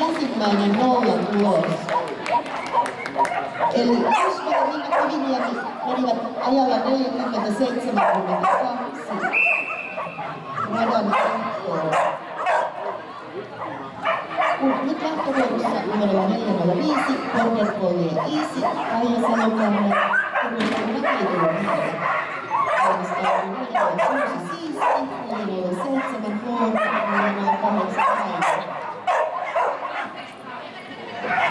ensimmäinen nolla tulos. Eli ja Minna Kiviniemi menivät ajalla 47-72 radan kattoon. Nyt lähtövuorossa numerolla 405, Korkeakoulujen Iisi, Kaija Salokanne, Turun Mäkiluomi.